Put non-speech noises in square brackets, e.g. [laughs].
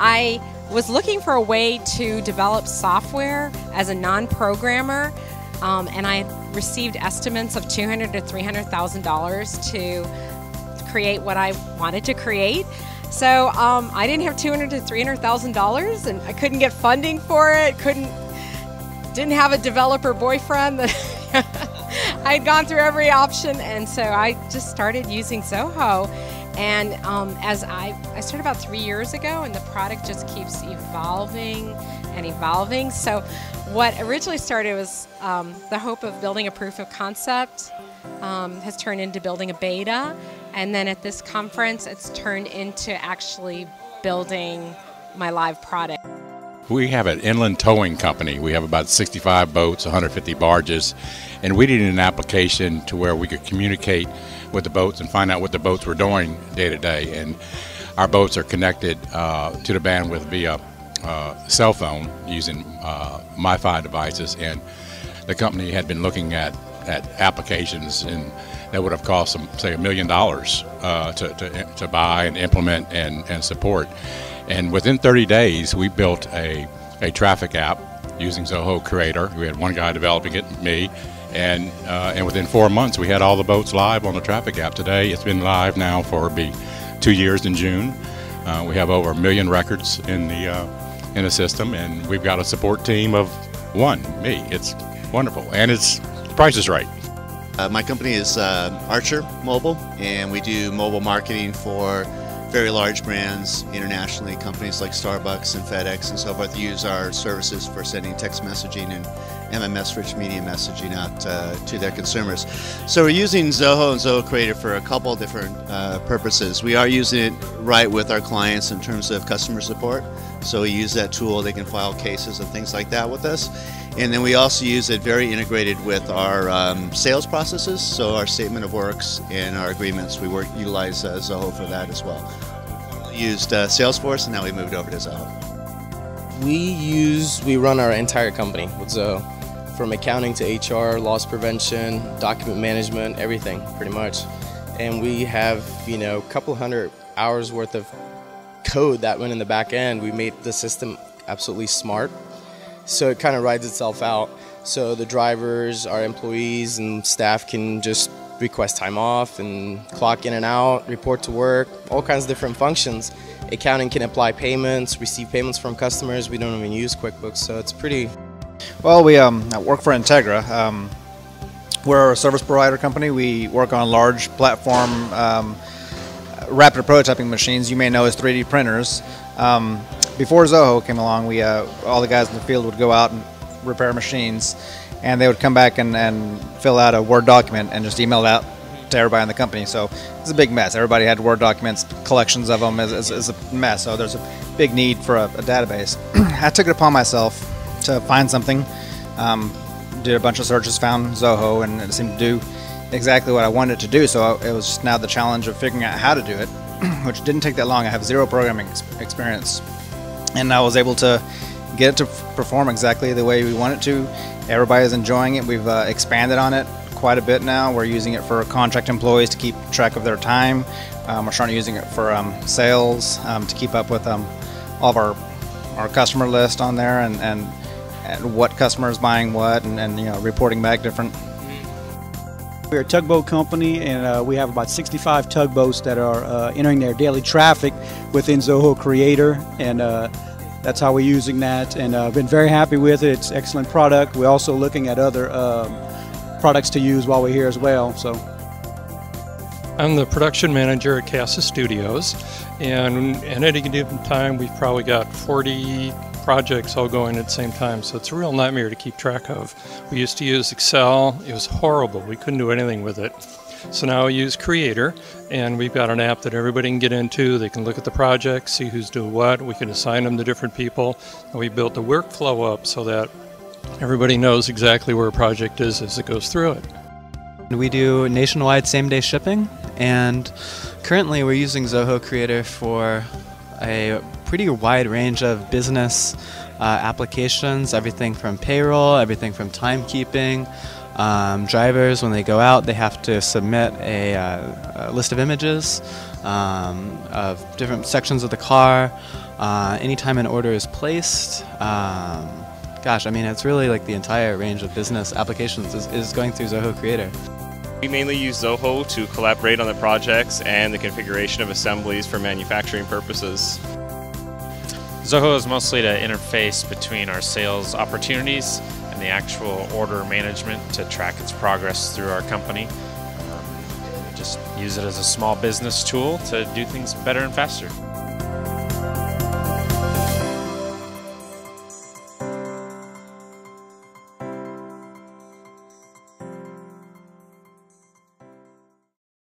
I was looking for a way to develop software as a non-programmer, um, and I received estimates of two hundred to three hundred thousand dollars to create what I wanted to create. So um, I didn't have two hundred to three hundred thousand dollars, and I couldn't get funding for it. Couldn't didn't have a developer boyfriend that [laughs] I had gone through every option, and so I just started using Zoho. And um, as I, I started about three years ago, and the product just keeps evolving and evolving. So, what originally started was um, the hope of building a proof of concept um, has turned into building a beta, and then at this conference, it's turned into actually building my live product. We have an inland towing company. We have about 65 boats, 150 barges, and we needed an application to where we could communicate with the boats and find out what the boats were doing day to day. And our boats are connected uh, to the bandwidth via uh, cell phone using uh, MiFi devices, and the company had been looking at, at applications and that would have cost them, say, a million dollars uh, to, to, to buy and implement and, and support. And within 30 days, we built a, a traffic app using Zoho Creator. We had one guy developing it, me, and uh, and within four months, we had all the boats live on the traffic app. Today, it's been live now for be two years in June. Uh, we have over a million records in the uh, in the system, and we've got a support team of one, me. It's wonderful, and it's the price is right. Uh, my company is uh, Archer Mobile, and we do mobile marketing for very large brands internationally. Companies like Starbucks and FedEx and so forth use our services for sending text messaging and MMS rich media messaging out uh, to their consumers. So we're using Zoho and Zoho Creator for a couple different uh, purposes. We are using it right with our clients in terms of customer support. So we use that tool, they can file cases and things like that with us. And then we also use it very integrated with our um, sales processes, so our statement of works and our agreements. We work utilize uh, Zoho for that as well. We used uh, Salesforce, and now we moved over to Zoho. We use we run our entire company with Zoho, from accounting to HR, loss prevention, document management, everything pretty much. And we have you know a couple hundred hours worth of code that went in the back end. We made the system absolutely smart so it kind of rides itself out. So the drivers, our employees, and staff can just request time off and clock in and out, report to work, all kinds of different functions. Accounting can apply payments, receive payments from customers. We don't even use QuickBooks, so it's pretty. Well, we um, work for Integra. Um, we're a service provider company. We work on large platform um, rapid prototyping machines you may know as 3D printers. Um, before Zoho came along, we uh, all the guys in the field would go out and repair machines, and they would come back and, and fill out a Word document and just email it out to everybody in the company. So it's a big mess. Everybody had Word documents, collections of them. is it's, a mess. So there's a big need for a, a database. [clears throat] I took it upon myself to find something. Um, did a bunch of searches, found Zoho, and it seemed to do exactly what I wanted it to do. So it was just now the challenge of figuring out how to do it, [clears throat] which didn't take that long. I have zero programming experience and I was able to get it to perform exactly the way we want it to. Everybody is enjoying it. We've uh, expanded on it quite a bit now. We're using it for contract employees to keep track of their time. Um, we're starting using it for um, sales um, to keep up with um, all of our our customer list on there and, and, and what customer is buying what and, and you know reporting back different we're a tugboat company, and uh, we have about 65 tugboats that are uh, entering their daily traffic within Zoho Creator, and uh, that's how we're using that. And I've uh, been very happy with it. It's excellent product. We're also looking at other um, products to use while we're here as well. So. I'm the production manager at Casa Studios, and at any given time, we've probably got 40 projects all going at the same time, so it's a real nightmare to keep track of. We used to use Excel, it was horrible. We couldn't do anything with it. So now we use Creator, and we've got an app that everybody can get into. They can look at the project, see who's doing what. We can assign them to different people. And we built the workflow up so that everybody knows exactly where a project is as it goes through it. We do nationwide same day shipping, and currently we're using Zoho Creator for a pretty wide range of business uh, applications, everything from payroll, everything from timekeeping. Um, drivers, when they go out, they have to submit a, uh, a list of images um, of different sections of the car, uh, anytime an order is placed. Um, gosh, I mean, it's really like the entire range of business applications is, is going through Zoho Creator. We mainly use Zoho to collaborate on the projects and the configuration of assemblies for manufacturing purposes. Zoho is mostly to interface between our sales opportunities and the actual order management to track its progress through our company. Um, just use it as a small business tool to do things better and faster.